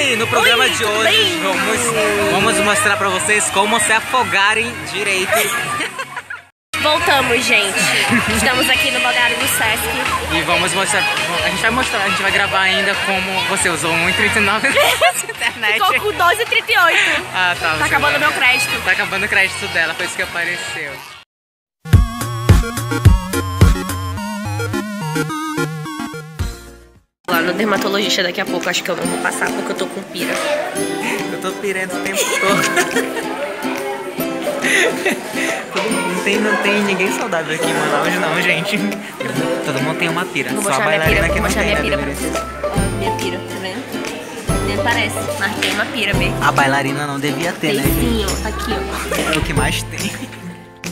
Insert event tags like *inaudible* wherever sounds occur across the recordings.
Oi, no programa Oi, de hoje vamos, vamos mostrar pra vocês como se afogarem direito. *laughs* Voltamos, gente. Estamos aqui no Balneário do Sesc. E vamos mostrar, a gente vai mostrar, a gente vai gravar ainda como você usou 1,39 na *laughs* internet. Ficou com 12,38. Ah, tá. Tá acabando vai- meu crédito. Tá acabando o crédito dela, foi isso que apareceu. Lá no dermatologista daqui a pouco, acho que eu não vou passar porque eu tô com pira. Eu tô pirando o tempo todo. Não, tem, não tem ninguém saudável aqui em Manaus, não, gente. Todo mundo tem uma pira. Vou Só a pira, bailarina vou que não tem, minha né, pira. Minha pira, tá vendo? Nem parece, mas tem uma pira, bem. A bailarina não devia ter, Tem né, sim, ó. Tá aqui, ó. É o que mais tem.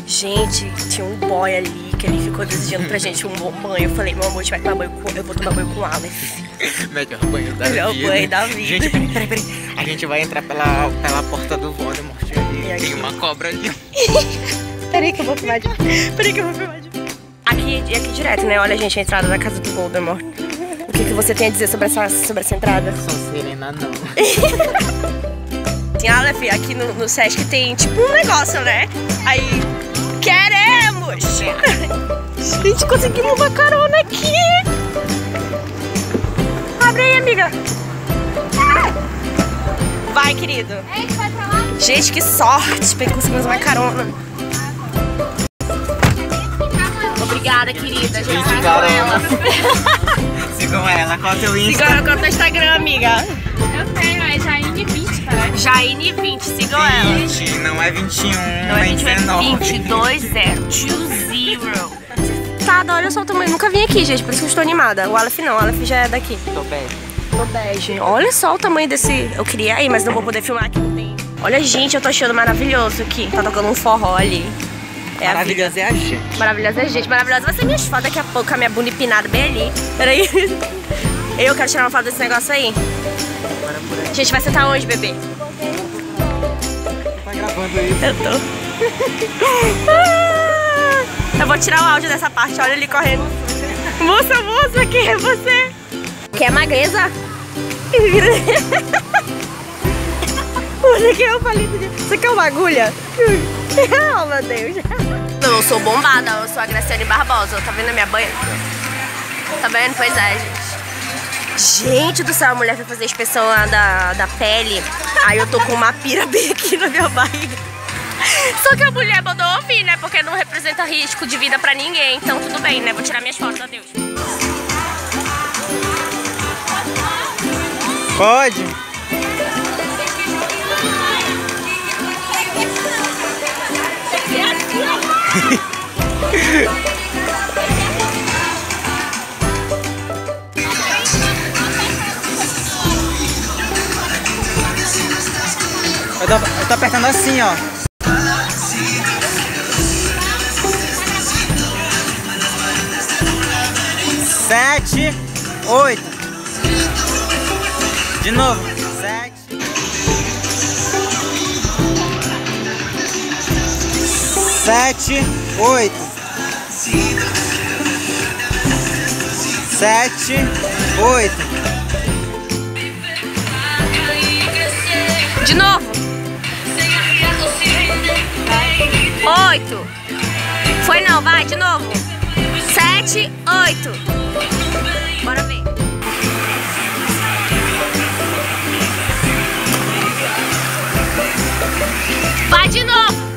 Gente, tinha um boy ali que ele ficou desejando pra gente um bom banho. Eu falei, meu amor, a gente vai tomar banho com... Eu vou tomar banho com o Aleph. Melhor banho da Melhor vida. banho da vida. Gente, peraí, peraí, peraí. A gente vai entrar pela, pela porta do Voldemort ali. E? Tem uma cobra ali. *laughs* Peraí que eu vou filmar de... Peraí que eu vou filmar de... Aqui, aqui direto, né? Olha, gente, a entrada da casa do Voldemort. O que, que você tem a dizer sobre essa, sobre essa entrada? Sonserina não. *laughs* Tem Aleph, aqui no, no Sesc tem tipo um negócio, né? Aí, *laughs* Gente, conseguimos uma carona aqui! Abre aí, amiga! Vai, querido! Gente, que sorte! Conseguimos uma carona! Obrigada, querida. Vai com ela. Sigam ela, *laughs* qual é o teu Insta? Sigam ela no Instagram, amiga. 20, parece. Jaine20, sigam ela. 20, não é 21, Não, a é gente vai 19. 22, 0, 20. Tá, olha só o tamanho. Nunca vim aqui, gente, por isso que eu estou animada. O Aleph não, o Aleph já é daqui. Tô bem. Tô bege. Olha só o tamanho desse. Eu queria ir, mas não vou poder filmar aqui, não tem. Olha, gente, eu tô achando maravilhoso aqui. Tá tocando um forró ali. É a. Maravilhosa é a gente. Maravilhosa é gente. Maravilhosa vai ser minhas fotos daqui a pouco, com a minha bunda empinada bem ali. Peraí. *laughs* Eu quero tirar uma foto desse negócio aí. A gente vai sentar onde, bebê? Eu tô. *laughs* Eu vou tirar o áudio dessa parte, olha ele correndo. Moça, moça, quem é você? Quer magreza? Olha que é o palito de... Você quer uma agulha? *laughs* oh, meu Deus. Não, eu sou bombada, eu sou a Graciane Barbosa. Tá vendo a minha banha? Tá vendo? Pois é, gente. Gente do céu, a mulher foi fazer a inspeção lá da, da pele. Aí eu tô com uma pira bem aqui na minha barriga. Só que a mulher mandou ouvir, né? Porque não representa risco de vida pra ninguém. Então tudo bem, né? Vou tirar minhas fotos, adeus. Pode? Eu *laughs* tô, apertando assim, ó. Sete, oito. De novo. Sete. Sete, oito. Sete, oito. Oito. Foi não, vai, de novo. Sete, oito. Bora ver. Vai de novo.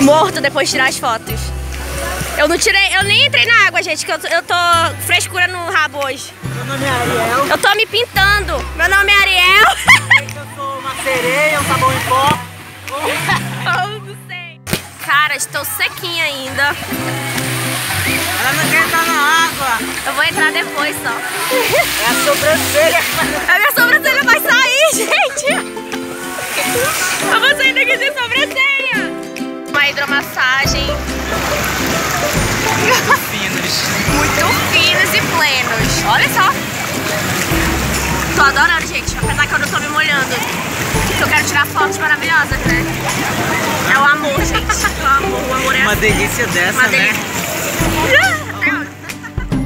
Morto depois de tirar as fotos. Eu não tirei, eu nem entrei na água, gente, que eu, tô- eu tô frescura no rabo hoje. Meu nome é Ariel. Eu tô me pintando. Meu nome é Ariel. Eu sou uma sereia, um sabão em pó. *laughs* eu não sei. Cara, estou sequinha ainda. Ela não quer entrar na água. Eu vou entrar depois só. É a sobrancelha. A minha sobrancelha vai sair, *laughs* gente. Eu vou sair daqui sem sobrancelha. Uma hidromassagem Finos. muito finos e plenos. Olha só. Tô adorando, gente. Apesar que eu não tô me molhando. Porque eu quero tirar fotos maravilhosas, né? É o amor, gente. É o amor. O amor é Uma assim. delícia dessa, Uma né? delícia.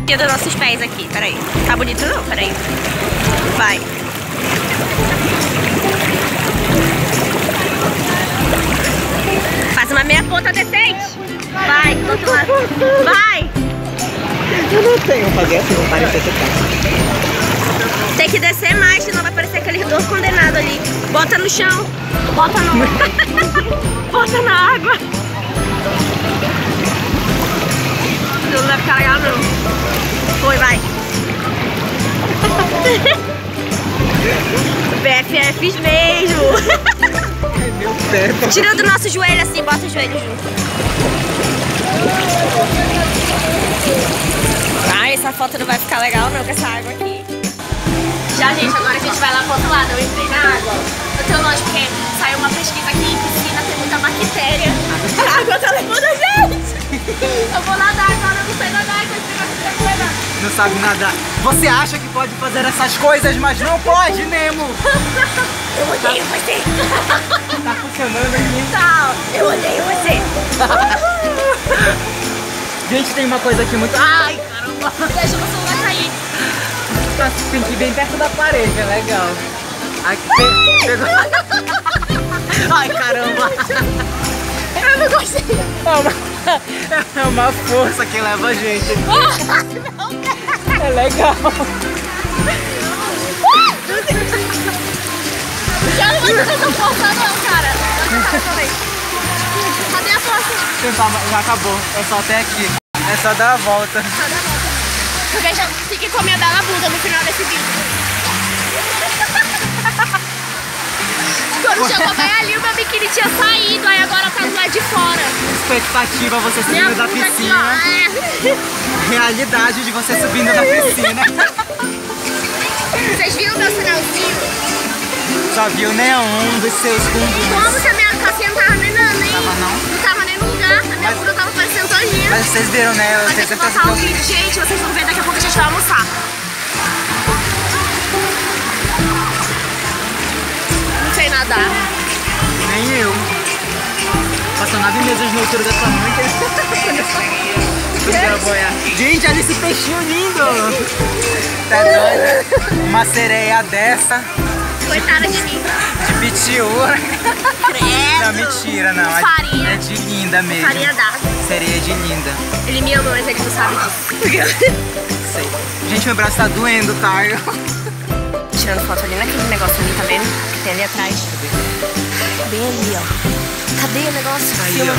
Aqui dos nossos pés aqui, peraí. Tá bonito não? Peraí. Vai. Faz uma meia ponta decente. Vai, do outro lado. Vai. Eu não tenho fazer assim, não parecer que Tem que descer mais, senão vai parecer aqueles dois condenados ali. Bota no chão. Bota no... *laughs* Bota na água. Não vai ficar legal, não. Foi, vai. *laughs* BFFs mesmo. *laughs* meu pé. Tira do nosso joelho assim, bota o joelho junto. Ai, essa foto não vai ficar legal não com essa água aqui. Já, gente, agora a gente vai lá pro outro lado. Eu entrei na água. Eu tenho nojo porque saiu uma pesquisa aqui em piscina, tem muita bactéria. *laughs* A água tá levando a gente. Eu vou nadar agora, eu não sei nadar, esse negócio tá me levando. Não sabe nadar. Você acha que pode fazer essas coisas, mas não pode, Nemo. *laughs* Eu odeio você. *laughs* Tá funcionando aqui. Tchau. Eu odeio você. *laughs* Gente, tem uma coisa aqui muito... Ai, caramba. Deixa o meu celular cair. Tá, Tem que ir bem perto da parede, é legal. Aqui, pe- pegou... Ai, caramba. Eu não gostei. É uma, *laughs* é uma força que leva a gente. *laughs* É legal. Já não vai ter tanta força não, cara. Cadê a força? Tentar, já acabou. É só até aqui. É só dar a volta. Porque já fiquei com a minha bela bunda no final desse vídeo. *laughs* Quando chegou bem ali, o meu biquíni tinha saído, aí agora tá do lado de fora. Expectativa você subindo da aqui, piscina. ó. É. Realidade de você subindo da piscina. *laughs* Vocês viram meu sinalzinho? Só viu o neon dos seus bumbums. Como se a minha calcinha não tava nem, nem, Tava não? não tava nem no lugar. A minha bunda tava parecendo todinha. Mas vocês viram, né? Eu Mas tem que botar vídeo, gente. Vocês vão ver daqui a pouco a gente vai almoçar. Nadar. Nem eu. Passou nove meses no altura da sua mãe que ele... *laughs* Gente, olha esse peixinho lindo! Tá doido? Uma sereia dessa, Coitada de mim. de pitiura. Credo. Não, mentira, não. Farinha. É de linda mesmo. Farinha d'água. Sereia de linda. Ele me ama, mas ele não sabe disso. Sei. Gente, meu braço tá doendo, tá? Tirando foto ali naquele negócio ali, tá vendo? Que tem ali atrás. Bem ali, ó. Cadê o negócio? Aí, Filma.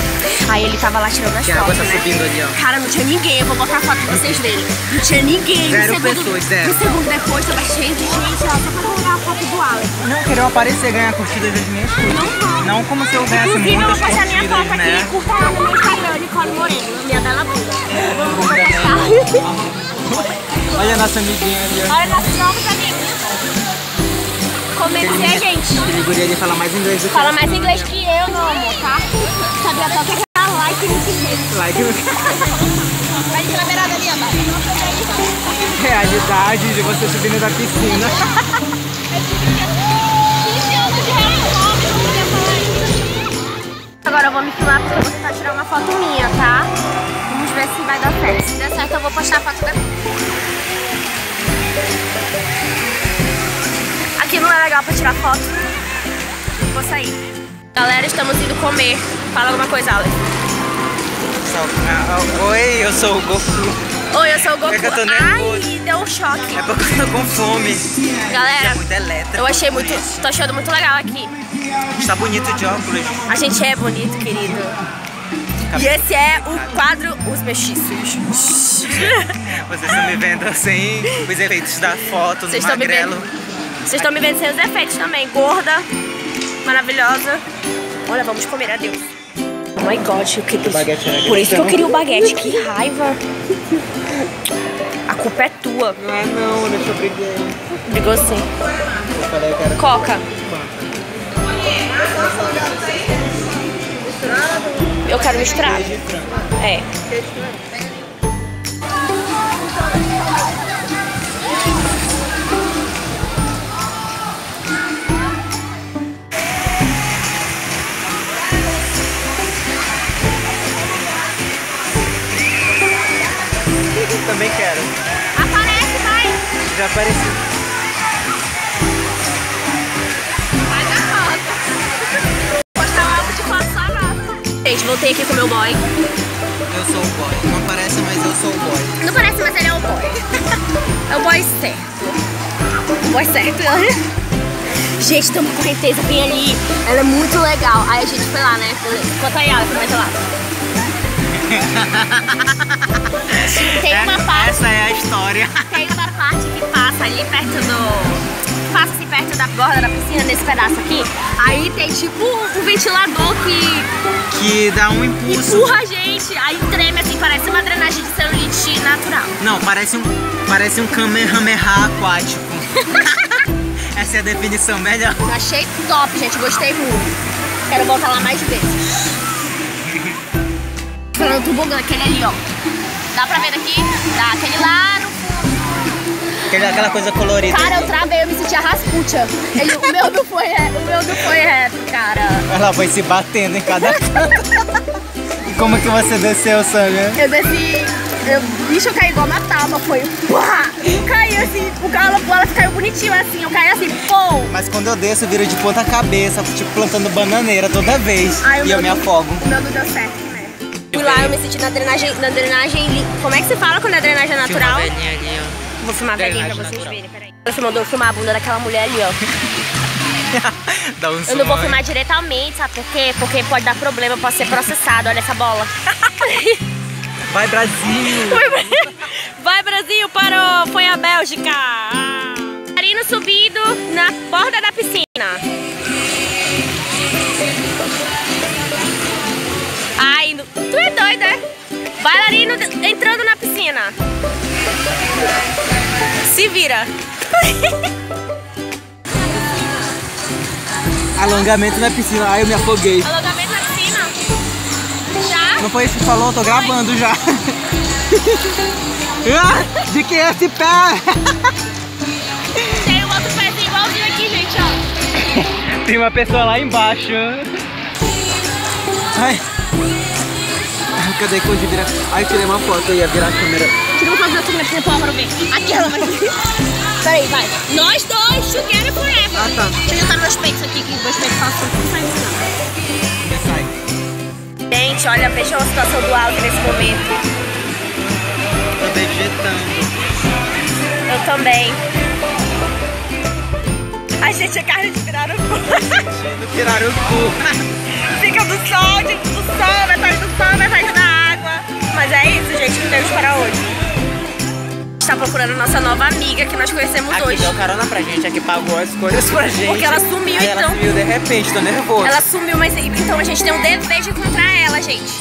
Aí ele tava lá tirando as fotos, tá né? subindo ali, ó. Cara, não tinha ninguém. Eu vou botar a foto pra vocês verem. Não tinha ninguém. Zero um segundo, pessoas, zero. Um segundo depois, tava cheio de gente, ó. Só pra colocar a foto do Alex. Não, queriam aparecer ganhar curtidas das minhas coisas. Não vão. Não como se eu ganhasse Inclusive, eu vou muitas postar minha foto né? aqui. Curta lá no meu Instagram, Nicole Moreno. Minha bela bunda. Vou postar. Olha a nossa amiguinha ali, ó. Olha nossos novos amigos. Comecei, gente. Aquele guri ali fala mais inglês do que Fala mais inglês que eu, meu amor, tá? Sabia o que era like nesse vídeo. like. Vai ali na beirada ali, ó. Realidade de você subindo da piscina. 15 anos de falar isso. Agora eu vou me filmar porque eu vou tentar tirar uma foto minha, tá? Vamos ver se vai dar certo. Se der certo, eu vou postar a foto depois. Legal pra tirar foto. Vou sair. Galera, estamos indo comer. Fala alguma coisa, Alex. Oi, eu sou o Goku. Oi, eu sou o Goku. É que eu tô Ai, deu um choque. É porque eu tô com fome. Galera, É eu achei muito. Tô achando muito legal aqui. Está bonito de óculos. A gente é bonito, querido. E esse é o quadro Os Mestiços. Vocês estão me vendo sem os efeitos da foto, no Vocês me magrelo. Vocês estão me vendo sem os efeitos também. Gorda, maravilhosa. Olha, vamos comer, adeus. Oh my god, eu queria... Baguete Por isso que eu queria o baguete, que raiva. A culpa é tua. Não é não, deixa eu brigar. Brigou sim. Coca. Eu quero misturado. É. Também quero. Aparece, vai. Já apareci. Postar algo de foto só nossa. Gente, voltei aqui com o meu boy. Eu sou o boy. Não parece, mas eu sou o boy. Não parece, mas ele é o boy. *laughs* é o boy certo. O boy certo, né? Gente, tem uma correnteza bem ali. Ela é muito legal. Aí a gente foi lá, né? Conta aí, Alex, mais lá. Tem uma parte, Essa é a história. tem uma parte que passa ali perto do. Passa assim perto da borda da piscina, nesse pedaço aqui. Aí tem tipo um ventilador que Que dá um impulso. empurra a gente. Aí treme assim, parece uma drenagem de celulite natural. Não, parece um, parece um Kamehameha aquático. *laughs* Essa é a definição melhor. Achei top, gente. Gostei muito. Quero voltar lá mais vezes. Falando do tobogã, aquele ali, ó. Dá pra ver daqui? Dá. Aquele lá no Aquela, aquela coisa colorida. Cara, eu travei, eu me senti a Rasputia. Ele, o meu não foi reto, o meu não foi reto, cara. Ela foi se batendo em cada canto. E como que você desceu, Samia? Eu desci, eu, bicho, eu caí igual na tábua, foi pá! Eu caí assim, o galo, ela caiu bonitinho assim, eu caí assim, pô! Mas quando eu desço, eu viro de ponta cabeça, tipo plantando bananeira toda vez. Ai, e eu me afogo. O meu não deu certo? Fui lá, eu me senti na drenagem, na drenagem, como é que se fala quando a drenagem é natural? ali, ó. Vou filmar a velhinha pra vocês natural. verem, peraí. Eu vou filmar a bunda daquela mulher ali, ó. *laughs* Um Eu não vou filmar diretamente, sabe por quê? Porque pode dar problema, pode ser processado, olha essa bola. *laughs* Vai, Brasil! *laughs* Vai, Brasil, parou! Foi a Bélgica! Ah. Marino subindo na borda da piscina. Tu é doida, é? Bailarino de- entrando na piscina. Se vira. *laughs* Alongamento na piscina. Ai, eu me afoguei. Alongamento na piscina. Já? Não foi isso que falou? Tô gravando já. *laughs* Ah, De que é esse pé? Tem um outro pezinho igualzinho aqui, gente, ó. Tem uma pessoa lá embaixo. Ai. Que eu devia virar? Ai, tirei uma foto, eu ia virar a câmera. Tira uma foto da piscina pra você pra ver. Aqui, ela vai. Peraí, vai. Nós dois, together forever. Ah, tá. Deixa eu juntar meus peitos aqui, que meus peitos passam tudo saindo não. Sai. Gente, olha, veja a situação do áudio nesse momento. Tô vegetando. Eu também. Ai, gente, é carne de pirarucu. Tiraram o cu. *laughs* Fica do sol, de- do sol, metade do sol, metade da. Mas é isso, gente, que temos para hoje. A gente tá procurando nossa nova amiga que nós conhecemos Aqui hoje. deu carona pra gente, aqui pagou as coisas pra gente. Porque ela sumiu, Aí ela então. sumiu de repente, tô nervoso. Ela sumiu, mas então a gente tem um dever de encontrar ela, gente.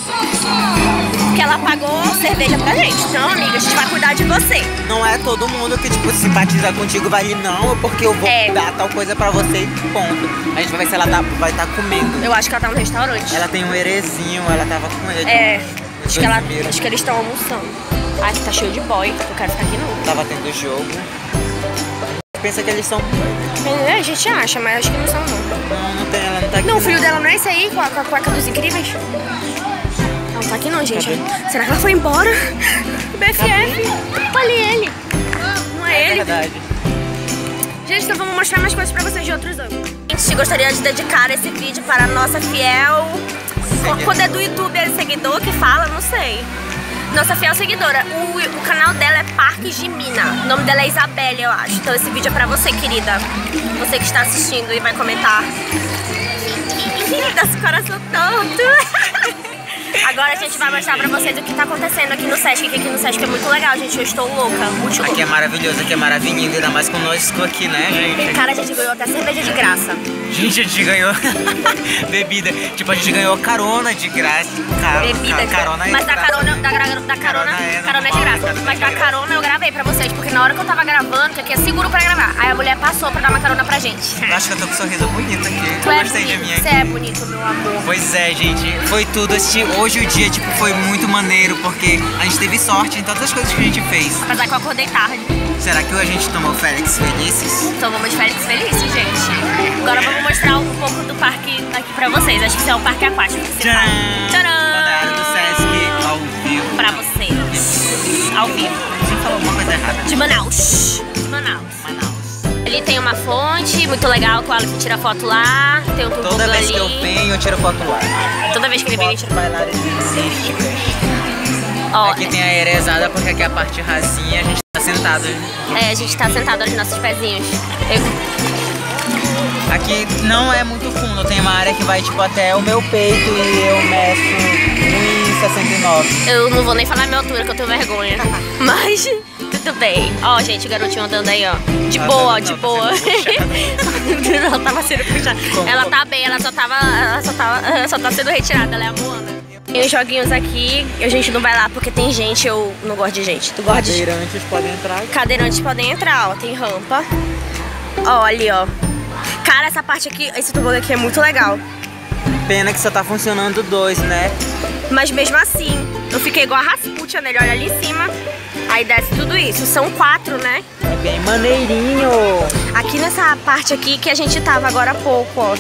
Porque ela pagou cerveja pra gente. Então, amiga, a gente vai cuidar de você. Não é todo mundo que, tipo, simpatiza contigo vai ali, não, é porque eu vou É. dar tal coisa pra você e ponto. A gente vai ver se ela tá, vai estar comendo. Eu acho que ela tá no restaurante. Ela tem um erezinho, ela tava com ele. É, acho que, ela, acho que eles estão almoçando. Ai, aqui tá cheio de boy. Eu quero ficar aqui não. Tava tendo jogo. Pensa que eles são. É, a gente acha, mas acho que não são não. Não, não tem, ela não tá aqui. Não, o filho dela não é esse aí, com a, com a cueca dos incríveis? Ela não tá aqui não, gente. Será que ela foi embora? BFF. Olha Então vamos mostrar mais coisas pra vocês de outros ângulos. Gente, gostaria de dedicar esse vídeo para a nossa fiel... Seguidor. Quando é do YouTube, é seguidor que fala? Não sei. Nossa fiel seguidora. O, o canal dela é Parques de Mina. O nome dela é Isabelle, eu acho. Então esse vídeo é pra você, querida. Você que está assistindo e vai comentar. Dá esse coração torto. *laughs* Agora a gente vai mostrar pra vocês o que tá acontecendo aqui no Sesc, que aqui no Sesc é muito legal, gente. Eu estou louca, muito louca. Aqui é maravilhoso, aqui é maravilhoso, ainda mais nós aqui, né, gente? Cara, a gente ganhou até cerveja de graça. Gente, a gente ganhou *laughs* bebida. Tipo, a gente ganhou carona de graça. Car Bebida ca de carona Mas da carona, da, gra- da carona, Carona é carona é de graça. carona Mas de da carona eu gravei pra vocês, porque na hora que eu tava gravando, que aqui é seguro pra gravar, aí a mulher passou pra dar uma carona pra gente. Eu acho que eu tô com um sorriso bonito aqui. Tu eu é gostei de bonito, mim você aqui. é bonito, meu amor. Pois é, gente, foi tudo. Este, hoje o dia tipo, foi muito maneiro, porque a gente teve sorte em todas as coisas que a gente fez. Apesar que eu acordei tarde. Será que a gente tomou Félix Felices? Vamos de férias felizes, gente. Agora vamos mostrar um pouco do parque aqui pra vocês. Acho que isso é um parque aquático. Tcharam! Tcharam! Balneário do Sesc ao vivo. Pra vocês. Ao vivo. Você falou alguma coisa errada. De Manaus. Ali tem uma fonte muito legal, que o Aleph tira foto lá. Tem um tobogã Toda vez ali. que eu venho, eu tiro foto lá. Toda vez que ele vem, ele tira bailarinísticas. Ó, Aqui tem a aerezada, porque aqui é a parte rasinha, a gente tá sentado. é, a gente tá sentado nos nossos pezinhos. Eu- Aqui não é muito fundo, tem uma área que vai tipo até o meu peito e eu meço 1,69. Eu não vou nem falar a minha altura, que eu tenho vergonha. *laughs* Mas, tudo bem. Ó, gente, o garotinho andando aí, ó. De Tá boa, andando, de não, boa. *laughs* ela tava sendo puxada. Como? Ela tá bem, ela só tava. Ela só tava. ela *laughs* só tá sendo retirada, ela é a Moana. Tem os joguinhos aqui, a gente não vai lá porque tem gente, eu não gosto de gente. Tu gosta de Cadeirantes podem entrar. Cadeirantes podem entrar, ó. Tem rampa. Ó, ali, ó. Cara, essa parte aqui, esse tobogã aqui é muito legal. Pena que só tá funcionando dois, né? Mas mesmo assim, eu fiquei igual a Rasputia nele. Olha ali em cima. Aí desce tudo isso. São quatro, né? É bem maneirinho. Aqui nessa parte aqui que a gente tava agora há pouco, ó.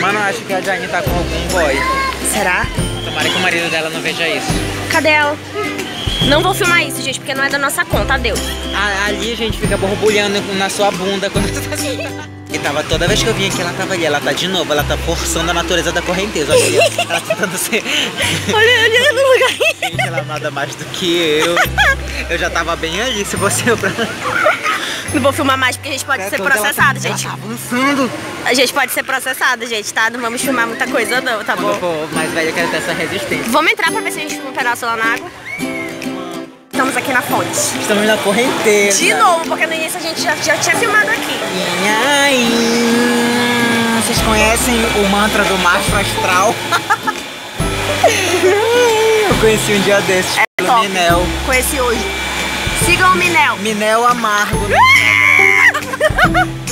Mano, acho que a Jane tá com algum boy. Será? Tomara que o marido dela não veja isso. Cadê ela? Não vou filmar isso, gente, porque não é da nossa conta. Adeus. A- ali a gente fica borbulhando na sua bunda quando você *laughs* tá sentada. E tava toda vez que eu vim aqui, ela tava ali. Ela tá de novo, ela tá forçando a natureza da correnteza. Olha ela tá tentando ser. *laughs* Olha, olha no lugar. Gente, ela nada mais do que eu. Eu já tava bem ali, se eu pra. Não vou filmar mais porque a gente pode ser Quando ela- processado, ela gente. tá avançando. A gente pode ser processado, gente, tá? Não vamos filmar muita coisa, não, tá Quando eu bom? for mais velha, eu quero ter essa resistência. Vamos entrar pra ver se a gente filma um pedaço lá na água? Estamos aqui na fonte. Estamos na correnteza. De novo, porque no início a gente já, já tinha filmado aqui. E aí, Vocês conhecem o mantra do macho astral? *laughs* eu conheci um dia desses É pelo top. Minel. Conheci hoje. Sigam o Minel. Minel amargo. *laughs*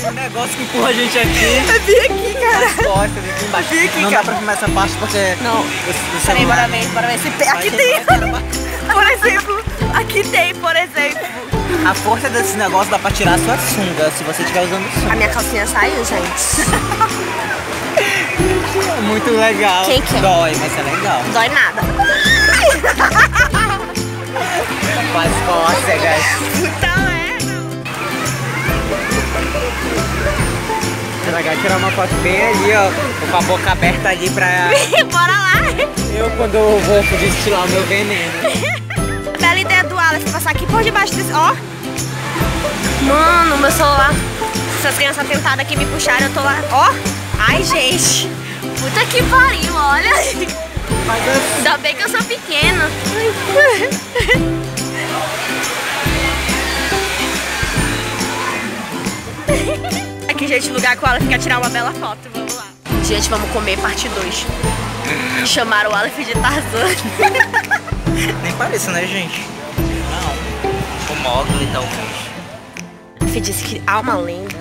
Um negócio que empurra a gente aqui. Eu vim aqui, cara. Nas costas, aqui embaixo. Vi aqui, Não cara. dá pra filmar essa parte porque. Não. o, o Peraí, bora ver, bora ver se Aqui tem. Por exemplo, aqui tem, por exemplo. A força desse negócio dá pra tirar a sua sunga se você estiver usando sunga. A minha calcinha saiu, gente. É *laughs* muito legal. Quem quer? Dói, mas é legal. Dói nada. *laughs* Faz cócegas. Então é. Legal tirar uma foto bem ali, ó. Com a boca aberta ali pra *laughs* Bora lá. eu quando eu vou destilar o meu veneno. Alex passar aqui por debaixo desse. Ó. Mano, meu celular. Se as crianças tentaram aqui me puxarem, eu tô lá. Ó. Ai, gente. Puta que pariu, olha. Ainda bem que eu sou pequena. Aqui, gente, lugar que o Aleph quer tirar uma bela foto. Vamos lá. Gente, vamos comer parte 2. Chamaram o Aleph de Tarzan. nem parece, né, gente? Mogli, talvez. Aleph disse que há uma lenda.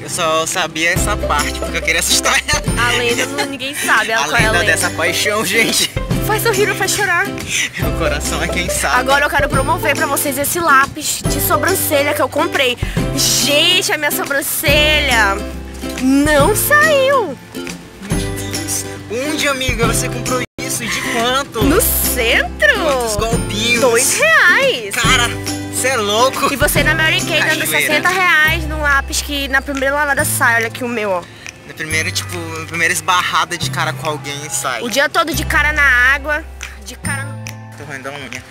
Eu só sabia essa parte porque eu queria assustar ela. A lenda não- ninguém sabe A qual é a lenda dessa paixão, gente. Faz sorrir ou faz chorar. O coração é quem sabe. Agora eu quero promover pra vocês esse lápis de sobrancelha que eu comprei. Gente, a minha sobrancelha não saiu. Onde, amiga, você comprou isso? E de quanto? No centro. Quantos golpinhos? Dois reais. Cara, você é louco. E você na Mary Kay dando Cachoeira. 60 reais num lápis que na primeira lavada sai. Olha aqui o meu, ó. Na primeira, tipo, na primeira esbarrada de cara com alguém sai. O dia todo de cara na água, de cara no... Tô roendo a unha.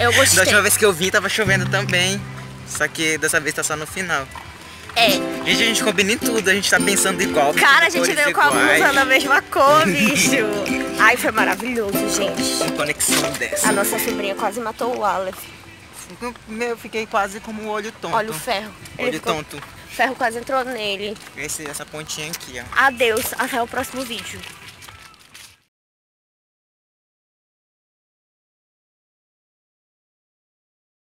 Eu *laughs* Da gostei. última vez que eu vim tava chovendo também. Só que dessa vez tá só no final. É. Gente, a gente combina em tudo, a gente tá pensando igual. Cara, a gente veio com a blusa da mesma cor, *laughs* bicho. Ai, foi maravilhoso, gente. Conexão dessa. A nossa sobrinha quase matou o Aleph. Eu fiquei quase como o olho tonto. Olha o ferro. Ele Olho ficou- tonto. O ferro quase entrou nele. Esse, essa pontinha aqui, ó. Adeus, até o próximo vídeo.